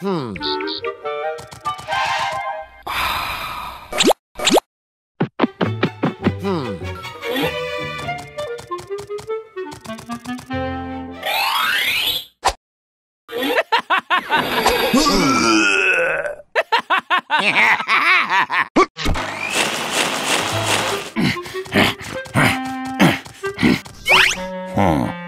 Hmm. Hmm. Hmm.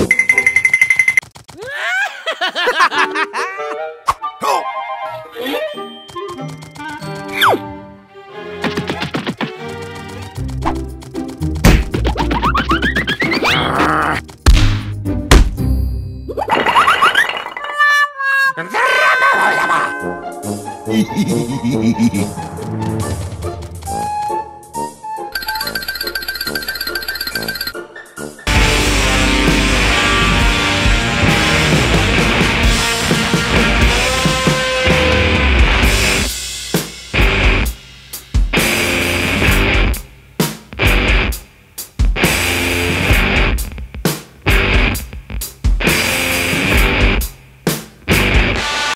and